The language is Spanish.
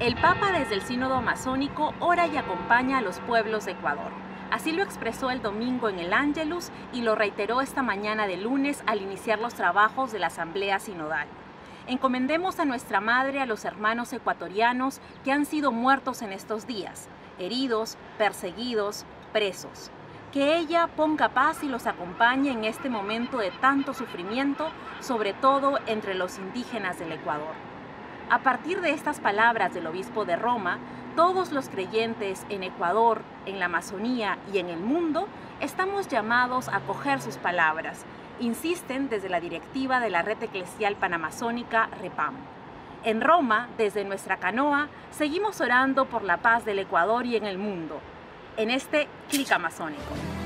El Papa desde el Sínodo Masónico ora y acompaña a los pueblos de Ecuador. Así lo expresó el domingo en el Ángelus y lo reiteró esta mañana de lunes al iniciar los trabajos de la Asamblea Sinodal. Encomendemos a nuestra Madre a los hermanos ecuatorianos que han sido muertos en estos días, heridos, perseguidos, presos. Que ella ponga paz y los acompañe en este momento de tanto sufrimiento, sobre todo entre los indígenas del Ecuador. A partir de estas palabras del obispo de Roma, todos los creyentes en Ecuador, en la Amazonía y en el mundo estamos llamados a coger sus palabras, insisten desde la directiva de la Red Eclesial Panamazónica REPAM. En Roma, desde nuestra canoa, seguimos orando por la paz del Ecuador y en el mundo, en este clic amazónico.